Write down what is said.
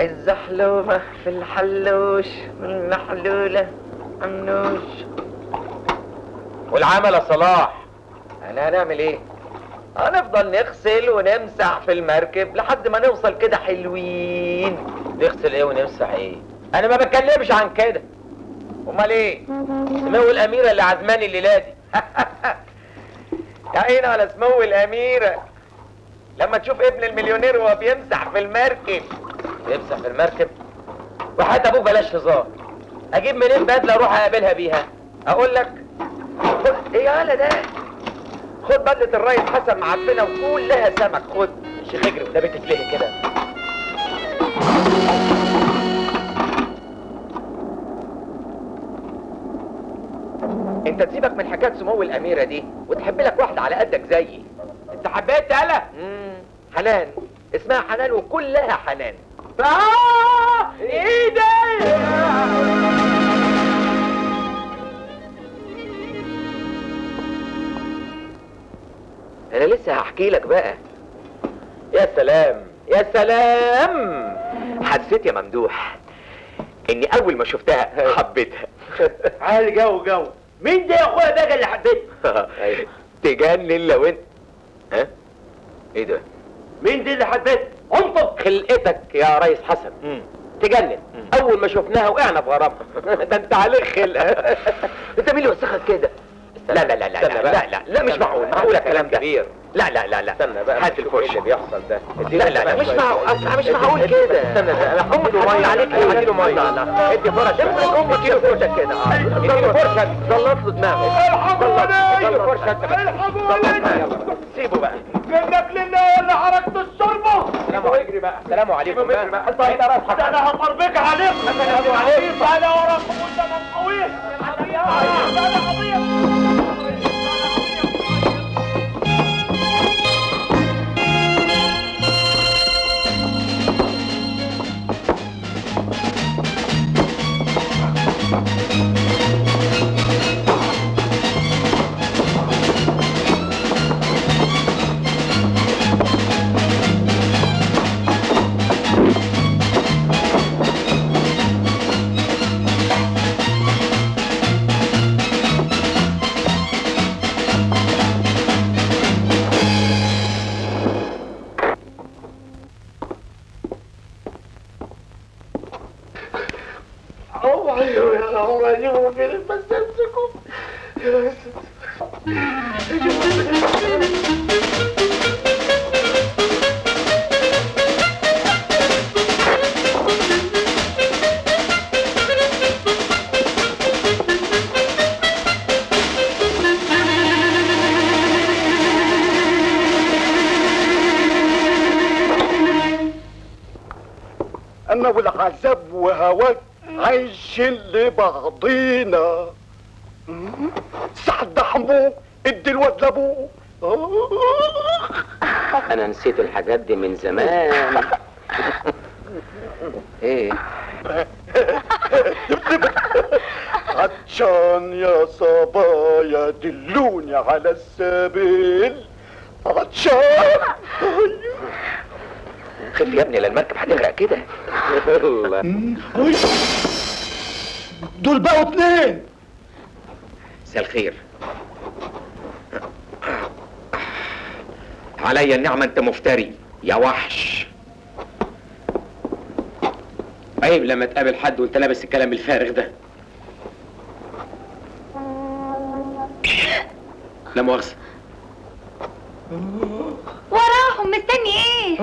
الزحلومة في الحلوش والمحلولة منوش والعمل يا صلاح. أنا هنعمل إيه؟ هنفضل نغسل ونمسح في المركب لحد ما نوصل كده حلوين. نغسل إيه ونمسح إيه؟ أنا ما بتكلمش عن كده. أمال إيه؟ سمو الأميرة اللي عزماني الليلة دي. يا عيني على سمو الأميرة. لما تشوف ابن المليونير وهو بيمسح في المركب. يمسح في المركب. وحتى أبوك بلاش هزار. أجيب منين بدلة أروح أقابلها بيها؟ أقول لك خد إيه يالا ده؟ خد بدلة الريس حسن معفنه وكلها سمك. خد شيخ اجري ده بتتلهي كده. أنت تسيبك من حكاية سمو الأميرة دي وتحب لك واحدة على قدك زيي. أنت حبيت يالا حنان. اسمها حنان وكلها حنان. أنا لسه هحكي لك بقى. يا سلام يا سلام. حسيت يا ممدوح إني أول ما شفتها حبيتها. عالي جو جو. مين ده يا أخويا؟ ده اللي حبيته. تجنن لو انت ها؟ إيه ده؟ مين دي اللي حبيته انطق خلقتك يا ريس حسن تجنن اول ما شفناها وقعنا في غرامها ده انت عليك خلقه انت مين اللي وسخك كده لا لا لا لا لا. لا لا لا مش معقول. معقول الكلام ده كبير. لا لا لا لا استنى بقى هات إيه الفرشه اللي بيحصل ده لا لا لا مش معقول مش معقول كده استنى أنا أمك هتقول عليك إيه هديله ميه لا لا ادي فرشه أمك اديله فرشه كده آه اديله فرشه زلط له اديله فرشه انت بقى. الحقوني يلا سيبه بقى منك لله اللي حركت الشربة سلام عليكم بقى. سلام عليكم. بقى. أنت هنا راس ده أنا السلام عليكم. أنا وراكم والزمن طويل. أنا قضية أنا والعذاب وهواك عايشين لبعضينا. سعد حمو ادي الواد لابوه أنا نسيت الحاجات دي من زمان. إيه؟ عطشان يا صبايا دلوني على السبيل. عطشان خف يا ابني لا المركب هتغرق كده. الله. دول بقوا اتنين. مساء الخير. عليا النعمة أنت مفتري. يا وحش. عيب لما تقابل حد وانت لابس الكلام الفارغ ده. لا مؤاخذة. وراهم مستني إيه؟